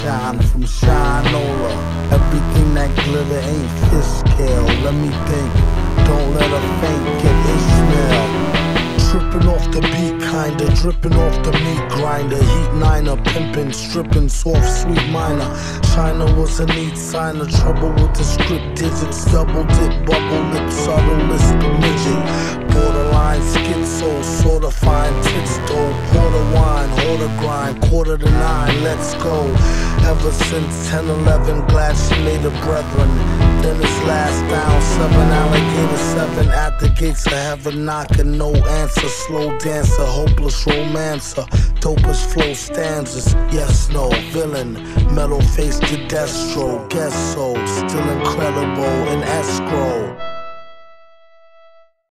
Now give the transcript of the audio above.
from Shinola. Everything that glitter ain't fish scale. Let me think, don't let a faint get Ishmael. Tripping off the beat, kinda dripping off the meat grinder. Heat niner, pimping, stripping, soft, sweet minor. China was a neat sign of trouble with the script digits. Double dip, bubble lip, subtle list, midget. Fine tits. Quarter wine, order grind, quarter to nine, let's go. Ever since 10 11, glad she made a brethren. Then it's last down, seven alligator, seven at the gates of heaven, knocking, no answer. Slow dancer, hopeless romancer, dopest flow stanzas. Yes, no, villain, metal face to Destro, guess so, still incredible in escrow.